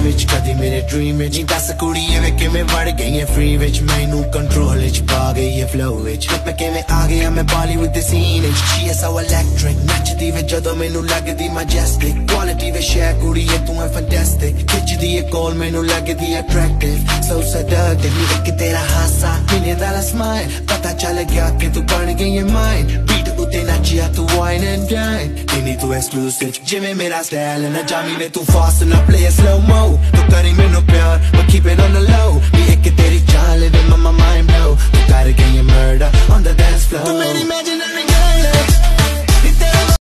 ਵਿੱਚ ਕਦੀ ਮੇਰੇ ਡ੍ਰੀਮ ਵਿੱਚ ਨਹੀਂ ਦੱਸ ਕੁੜੀ ਐਵੇਂ ਕਿਵੇਂ ਵੜ ਗਈ ਹੈ ਫ੍ਰੀ ਵਿੱਚ ਮੈਨੂੰ ਕੰਟਰੋਲ ਵਿੱਚ ਪਾ ਗਈ ਹੈ ਫਲੋ ਵਿੱਚ ਮੈਂ ਕਿਵੇਂ ਆ ਗਿਆ ਮੈਂ ਬਾਲੀਵੁੱਡ ਦੇ ਸੀਨ ਵਿੱਚ she is so electric ਨੱਚਦੀ ਵੇ ਜਦੋਂ ਮੈਨੂੰ ਲੱਗਦੀ majestic quality ਵੇ ਸ਼ੇਅਰ ਕੁੜੀ ਹੈ ਤੂੰ ਹੈ fantastic ਖਿੱਚਦੀ ਹੈ ਕੋਲ ਮੈਨੂੰ ਲੱਗਦੀ attractive so seductive ਨੀ ਇੱਕ ਤੇਰਾ ਹਾਸਾ ਮਿਲੇ ਦਾ smile ਪਤਾ ਚੱਲ ਗਿਆ ਕਿ ਤੂੰ ਬਣ ਗਈ ਹੈ mine beat ਉਤੇ ਨੱਚਿਆ ਤੂੰ ਵਾਈਨ ਐਂਡ ਡਾਈਨ ਇਨੀ ਤੂੰ ਐਕਸਕਲੂਸਿਵ ਜਿਵੇਂ ਮੇਰਾ ਸਟਾਈਲ ਨਾ ਜਾਮੀ ਨੇ ਤੂੰ ਫਾਸਟ ਨਾ ਪਲੇ ਸਲੋ ਮੋ ਤੂੰ ਕਰੀ ਮੈਨੂੰ